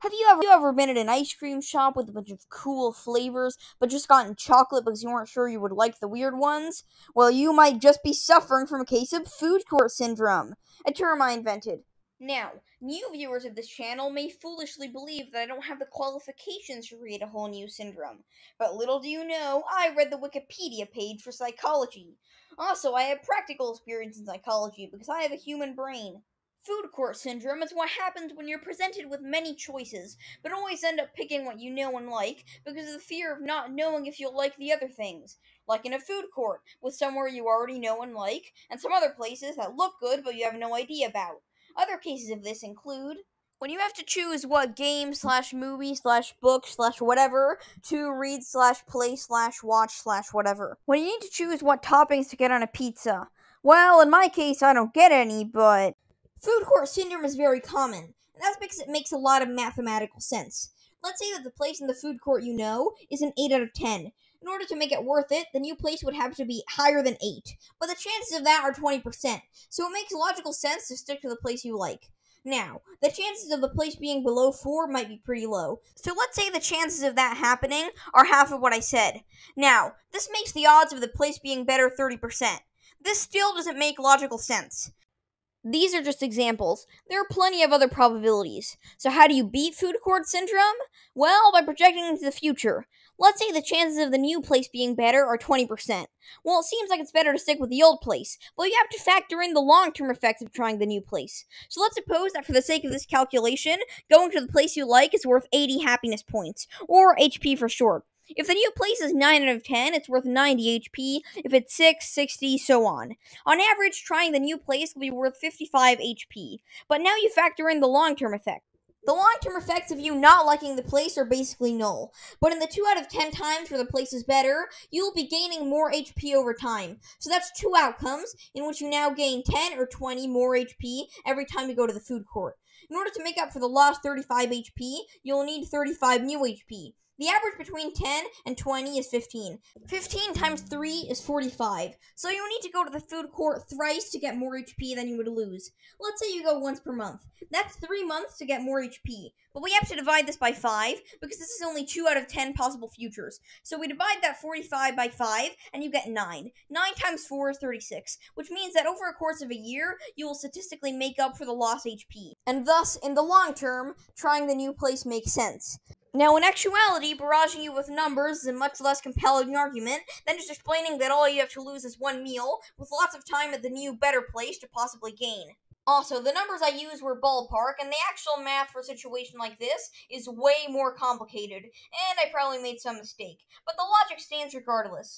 Have you ever, you ever been at an ice cream shop with a bunch of cool flavors, but just gotten chocolate because you weren't sure you would like the weird ones? Well, you might just be suffering from a case of food court syndrome, a term I invented. Now, new viewers of this channel may foolishly believe that I don't have the qualifications to create a whole new syndrome, but little do you know, I read the Wikipedia page for psychology. Also, I have practical experience in psychology because I have a human brain. Food court syndrome is what happens when you're presented with many choices, but always end up picking what you know and like because of the fear of not knowing if you'll like the other things. Like in a food court, with somewhere you already know and like, and some other places that look good but you have no idea about. Other cases of this include when you have to choose what game slash movie slash book slash whatever to read slash play slash watch slash whatever. When you need to choose what toppings to get on a pizza. Well, in my case, I don't get any, but Food court syndrome is very common, and that's because it makes a lot of mathematical sense. Let's say that the place in the food court you know is an 8 out of 10. In order to make it worth it, the new place would have to be higher than 8. But the chances of that are 20%, so it makes logical sense to stick to the place you like. Now, the chances of the place being below 4 might be pretty low. So let's say the chances of that happening are half of what I said. Now, this makes the odds of the place being better 30%. This still doesn't make logical sense. These are just examples. There are plenty of other probabilities. So, how do you beat food court syndrome? Well, by projecting into the future. Let's say the chances of the new place being better are 20%. Well, it seems like it's better to stick with the old place, but you have to factor in the long term effects of trying the new place. So let's suppose that for the sake of this calculation, going to the place you like is worth 80 happiness points, or HP for short. If the new place is 9 out of 10, it's worth 90 HP. If it's 6, 60, so on. On average, trying the new place will be worth 55 HP. But now you factor in the long term effect. The long term effects of you not liking the place are basically null. But in the 2 out of 10 times where the place is better, you will be gaining more HP over time. So that's two outcomes in which you now gain 10 or 20 more HP every time you go to the food court. In order to make up for the lost 35 HP, you'll need 35 new HP. The average between 10 and 20 is 15. 15 times 3 is 45. So you need to go to the food court thrice to get more HP than you would lose. Let's say you go once per month. That's 3 months to get more HP. But we have to divide this by 5 because this is only 2 out of 10 possible futures. So we divide that 45 by 5 and you get 9. 9 times 4 is 36, which means that over a course of a year, you will statistically make up for the lost HP. And thus, in the long term, trying the new place makes sense. Now, in actuality, barraging you with numbers is a much less compelling argument than just explaining that all you have to lose is one meal, with lots of time at the new, better place to possibly gain. Also, the numbers I used were ballpark, and the actual math for a situation like this is way more complicated, and I probably made some mistake, but the logic stands regardless.